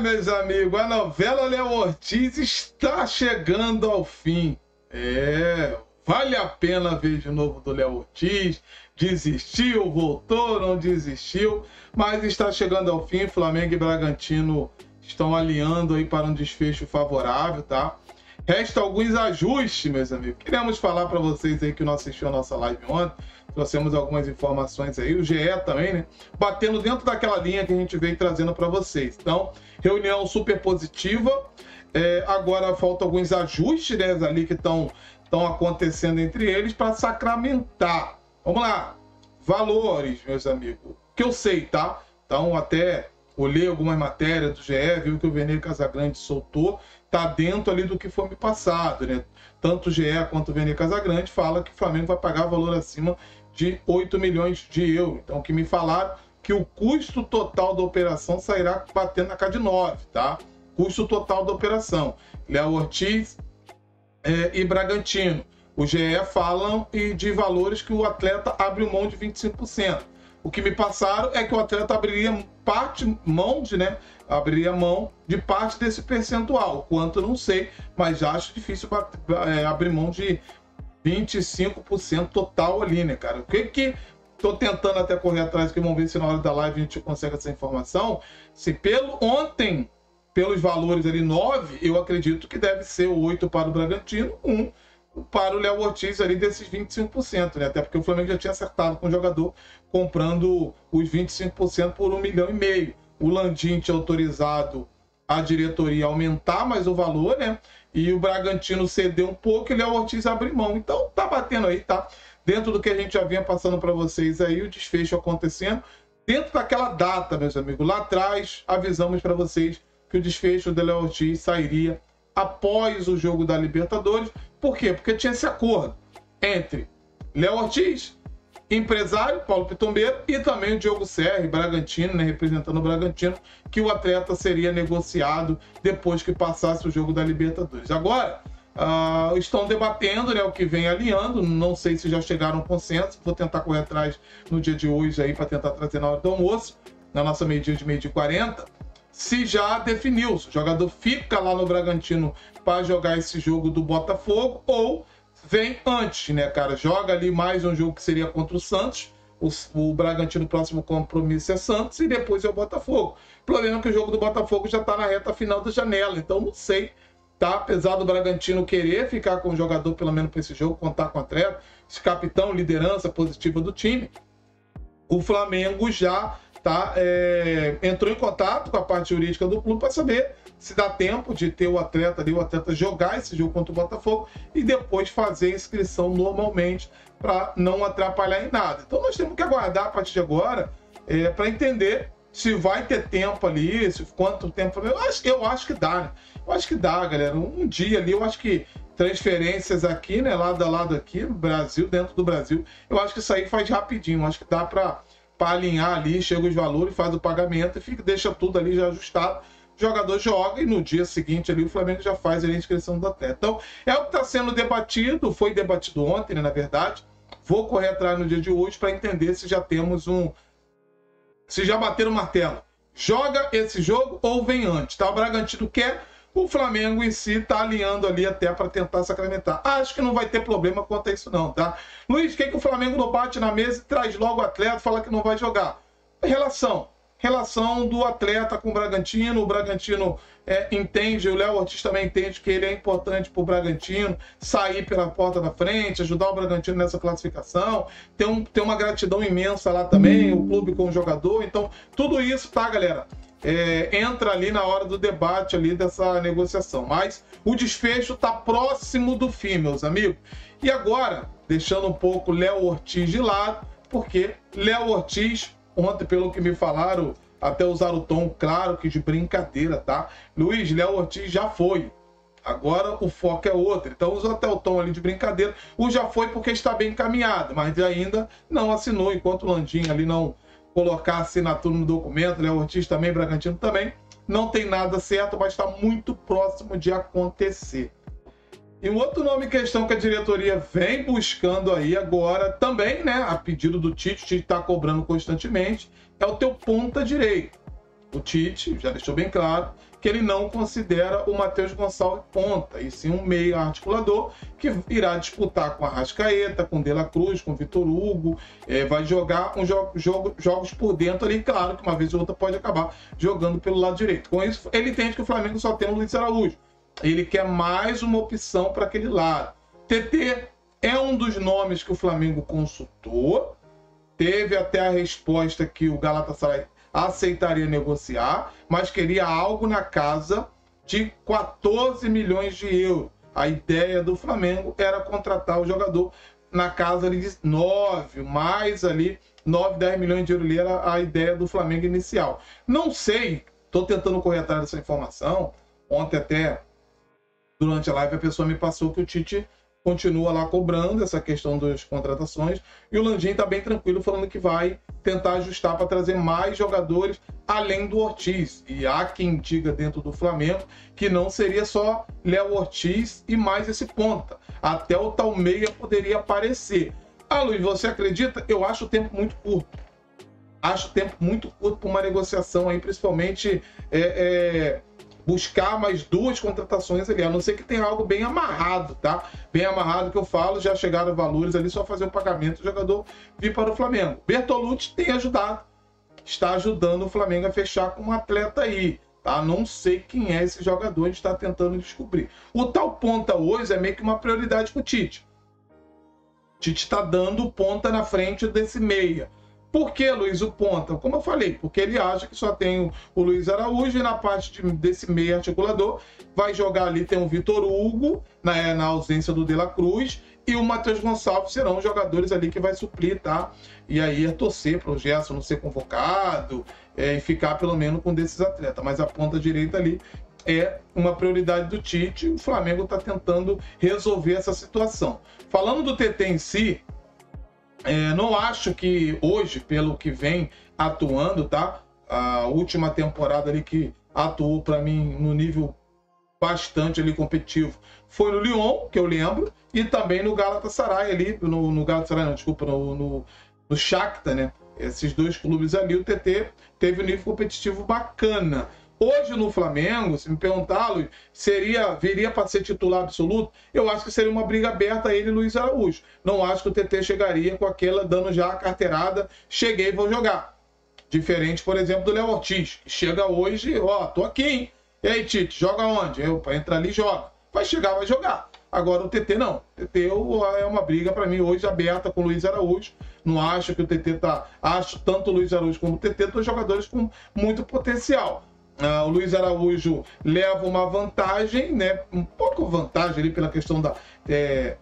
Meus amigos, a novela Léo Ortiz está chegando ao fim. É, vale a pena ver de novo do Léo Ortiz. Desistiu, voltou, não desistiu, mas está chegando ao fim. Flamengo e Bragantino estão alinhando aí para um desfecho favorável, tá? Resta alguns ajustes, meus amigos. Queremos falar para vocês aí que não assistiu a nossa live ontem. Trouxemos algumas informações aí, o GE também, né? Batendo dentro daquela linha que a gente veio trazendo para vocês. Então, reunião super positiva. É, agora faltam alguns ajustes né, ali que estão acontecendo entre eles para sacramentar. Vamos lá. Valores, meus amigos. Que eu sei, tá? Então, até olhei algumas matérias do GE, viu que o Vene Casagrande soltou está dentro ali do que foi me passado, né? Tanto o GE quanto o Vene Casagrande fala que o Flamengo vai pagar valor acima de 8 milhões de euros. Então, que me falaram que o custo total da operação sairá batendo na casa de 9, tá? Custo total da operação. Léo Ortiz é, e Bragantino. O GE falam e de valores que o atleta abre mão de 25%. O que me passaram é que o atleta abriria parte, mão de, né? Abriria mão de parte desse percentual. Quanto não sei, mas já acho difícil é, abrir mão de 25% total ali, né, cara? O que que. Tô tentando até correr atrás que vamos ver se na hora da live a gente consegue essa informação. Se pelo ontem, pelos valores ali 9, eu acredito que deve ser 8 para o Bragantino, 1 para o Léo Ortiz ali desses 25%, né? Até porque o Flamengo já tinha acertado com o jogador comprando os 25% por um milhão e meio. O Landim tinha autorizado a diretoria aumentar mais o valor, né? E o Bragantino cedeu um pouco e o Léo Ortiz abriu mão. Então tá batendo aí, tá? Dentro do que a gente já vinha passando para vocês aí, o desfecho acontecendo. Dentro daquela data, meus amigos, lá atrás avisamos para vocês que o desfecho do Léo Ortiz sairia após o jogo da Libertadores. Por quê? Porque tinha esse acordo entre Léo Ortiz, empresário, Paulo Pitombeiro, e também o Diogo Serri, Bragantino, né, representando o Bragantino, que o atleta seria negociado depois que passasse o jogo da Libertadores. Agora, uh, estão debatendo né, o que vem alinhando, não sei se já chegaram a um consenso, vou tentar correr atrás no dia de hoje aí para tentar trazer na hora do almoço, na nossa medida de meio de 40 se já definiu. Se o jogador fica lá no Bragantino para jogar esse jogo do Botafogo ou vem antes, né, cara? Joga ali mais um jogo que seria contra o Santos. O, o Bragantino, próximo compromisso é Santos e depois é o Botafogo. O problema é que o jogo do Botafogo já está na reta final da janela, então não sei, tá? Apesar do Bragantino querer ficar com o jogador, pelo menos para esse jogo, contar com a treva, esse capitão, liderança positiva do time, o Flamengo já tá, é, entrou em contato com a parte jurídica do clube para saber se dá tempo de ter o atleta ali, o atleta jogar esse jogo contra o Botafogo e depois fazer a inscrição normalmente para não atrapalhar em nada. Então nós temos que aguardar a partir de agora é, para entender se vai ter tempo ali, se, quanto tempo. Eu acho, eu acho que dá, né? Eu acho que dá, galera. Um dia ali, eu acho que transferências aqui, né, lado a lado aqui, Brasil, dentro do Brasil, eu acho que isso aí faz rapidinho. Eu acho que dá para para alinhar ali, chega os valores, faz o pagamento e fica, deixa tudo ali já ajustado. O jogador joga e no dia seguinte ali o Flamengo já faz a inscrição do atleta. Então, é o que está sendo debatido, foi debatido ontem, né, na verdade. Vou correr atrás no dia de hoje para entender se já temos um. Se já bateram o martelo. Joga esse jogo ou vem antes, tá? O Bragantino quer o Flamengo em si está alinhando ali até para tentar sacramentar. Acho que não vai ter problema quanto a isso, não, tá? Luiz, quem que o Flamengo não bate na mesa e traz logo o atleta, fala que não vai jogar? Relação. Relação do atleta com o Bragantino. O Bragantino é, entende, o Léo Ortiz também entende que ele é importante para o Bragantino sair pela porta da frente, ajudar o Bragantino nessa classificação. Tem, um, tem uma gratidão imensa lá também, o clube com o jogador. Então, tudo isso, tá, galera? é, entra ali na hora do debate ali dessa negociação. Mas o desfecho está próximo do fim, meus amigos. E agora, deixando um pouco Léo Ortiz de lado, porque Léo Ortiz, ontem, pelo que me falaram, até usar o tom claro que de brincadeira, tá? Luiz, Léo Ortiz já foi. Agora o foco é outro. Então usa até o tom ali de brincadeira. O já foi porque está bem encaminhado, mas ainda não assinou, enquanto o Landim ali não colocar assinatura no documento, Léo Ortiz também, Bragantino também. Não tem nada certo, mas está muito próximo de acontecer. E um outro nome em questão que a diretoria vem buscando aí agora, também, né, a pedido do Tite, o Tite está cobrando constantemente, é o teu ponta direito. o Tite já deixou bem claro que ele não considera o Matheus Gonçalves ponta, e sim um meio articulador que irá disputar com a Rascaeta, com De La Cruz, com Vitor Hugo, é, vai jogar um jogo, jogo, jogos por dentro ali, claro que uma vez ou outra pode acabar jogando pelo lado direito. Com isso, ele entende que o Flamengo só tem o Luiz Araújo. Ele quer mais uma opção para aquele lado. TT é um dos nomes que o Flamengo consultou, teve até a resposta que o Galatasaray aceitaria negociar, mas queria algo na casa de 14 milhões de euros. A ideia do Flamengo era contratar o jogador na casa de 9, mais ali 9, 10 milhões de euros era a ideia do Flamengo inicial. Não sei, estou tentando correr atrás dessa informação. Ontem até, durante a live, a pessoa me passou que o Tite continua lá cobrando essa questão das contratações. E o Landim está bem tranquilo, falando que vai tentar ajustar para trazer mais jogadores além do Ortiz. E há quem diga dentro do Flamengo que não seria só Léo Ortiz e mais esse ponta. Até o tal meia poderia aparecer. Ah, Luiz, você acredita? Eu acho o tempo muito curto. Acho o tempo muito curto para uma negociação aí, principalmente. É, é buscar mais duas contratações ali, a não ser que tenha algo bem amarrado, tá? Bem amarrado que eu falo, já chegaram valores ali, só fazer o pagamento, o jogador vir para o Flamengo. Bertolucci tem ajudado, está ajudando o Flamengo a fechar com um atleta aí. Tá? Não sei quem é esse jogador, a gente está tentando descobrir. O tal ponta hoje é meio que uma prioridade para o Tite. Tite está dando ponta na frente desse meia. Por que Luiz o ponta? Como eu falei, porque ele acha que só tem o Luiz Araújo e na parte de, desse meio articulador vai jogar ali, tem o Vitor Hugo, na, na ausência do De La Cruz, e o Matheus Gonçalves serão os jogadores ali que vai suprir, tá? E aí é torcer para o Gerson não ser convocado é, e ficar pelo menos com desses atletas. Mas a ponta direita ali é uma prioridade do Tite. O Flamengo está tentando resolver essa situação. Falando do TT em si, é, não acho que hoje, pelo que vem atuando, tá? A última temporada ali que atuou para mim no nível bastante ali competitivo foi no Lyon, que eu lembro, e também no Galatasaray ali, no, no Galatasaray, não, desculpa, no, no, no Shakhtar, né? Esses dois clubes ali, o TT teve um nível competitivo bacana. Hoje no Flamengo, se me perguntar, seria, viria para ser titular absoluto, eu acho que seria uma briga aberta ele e Luiz Araújo. Não acho que o TT chegaria com aquela dando já a carteirada, cheguei vou jogar. Diferente, por exemplo, do Léo Ortiz, que chega hoje, ó, tô aqui, hein? E aí, Tite, joga onde? Eu, entrar ali, joga. Vai chegar, vai jogar. Agora o TT não. O TT é uma briga para mim hoje aberta com o Luiz Araújo. Não acho que o TT tá. Acho tanto o Luiz Araújo como o TT, dois jogadores com muito potencial. Uh, o Luiz Araújo leva uma vantagem, né? Um pouco vantagem ali pela questão da. É,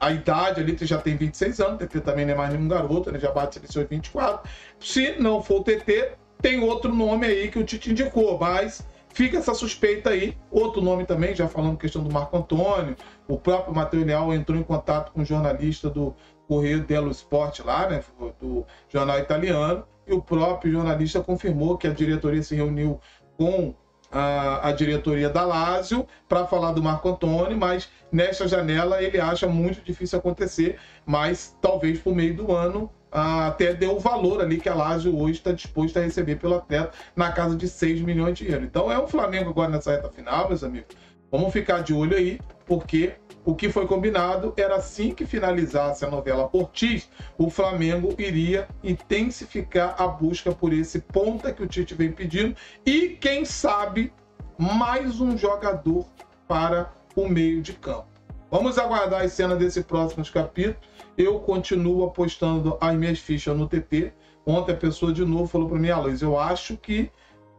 a idade ali, já tem 26 anos, o TT também não é mais nenhum garoto, ele já bate ali seus 24. Se não for o TT, tem outro nome aí que o Tite indicou, mas fica essa suspeita aí. Outro nome também, já falando questão do Marco Antônio, o próprio Matheus Leal entrou em contato com o jornalista do Correio dello Sport lá, né? Do jornal italiano, e o próprio jornalista confirmou que a diretoria se reuniu com a, a, diretoria da Lazio para falar do Marco Antônio, mas nesta janela ele acha muito difícil acontecer, mas talvez por meio do ano até deu o valor ali que a Lazio hoje está disposta a receber pelo atleta na casa de 6 milhões de euros. Então é um Flamengo agora nessa reta final, meus amigos. Vamos ficar de olho aí, porque o que foi combinado era assim que finalizasse a novela Ortiz, o Flamengo iria intensificar a busca por esse ponta que o Tite vem pedindo e, quem sabe, mais um jogador para o meio de campo. Vamos aguardar as cenas desse próximo capítulo. Eu continuo apostando as minhas fichas no TT. Ontem a pessoa de novo falou para mim, ah, eu acho que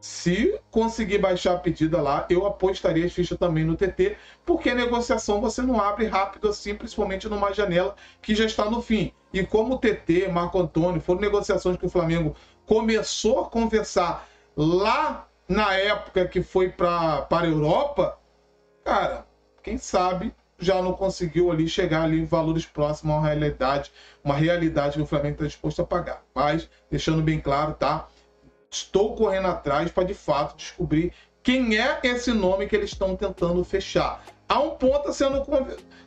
se conseguir baixar a pedida lá, eu apostaria as fichas também no TT, porque a negociação você não abre rápido assim, principalmente numa janela que já está no fim. E como o TT, Marco Antônio, foram negociações que o Flamengo começou a conversar lá na época que foi para a Europa, cara, quem sabe já não conseguiu ali chegar ali em valores próximos a uma realidade, uma realidade que o Flamengo está disposto a pagar. Mas, deixando bem claro, tá? Estou correndo atrás para de fato descobrir quem é esse nome que eles estão tentando fechar. Há um ponto sendo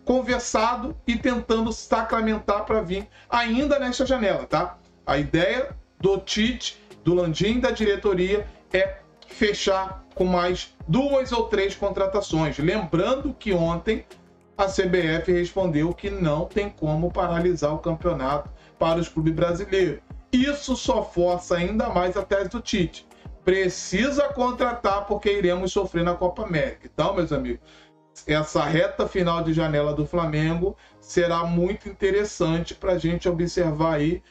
conversado e tentando sacramentar para vir ainda nesta janela, tá? A ideia do Tite, do Landim, da diretoria é fechar com mais duas ou três contratações. Lembrando que ontem a CBF respondeu que não tem como paralisar o campeonato para os clubes brasileiros. Isso só força ainda mais a tese do Tite. Precisa contratar porque iremos sofrer na Copa América. Então, meus amigos, essa reta final de janela do Flamengo será muito interessante para a gente observar aí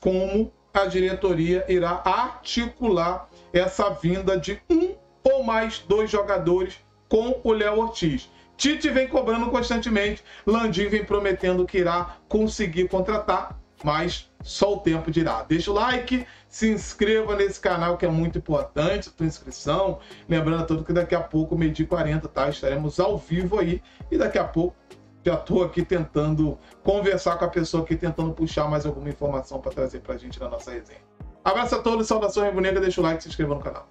como a diretoria irá articular essa vinda de um ou mais dois jogadores com o Léo Ortiz. Tite vem cobrando constantemente, Landim vem prometendo que irá conseguir contratar, mas só o tempo dirá. Deixa o like, se inscreva nesse canal que é muito importante, a inscrição. Lembrando a todos que daqui a pouco, meio dia 40, tá? Estaremos ao vivo aí e daqui a pouco já estou aqui tentando conversar com a pessoa aqui, tentando puxar mais alguma informação para trazer para a gente na nossa resenha. Abraço a todos, saudações rubro-negra, deixa o like e se inscreva no canal.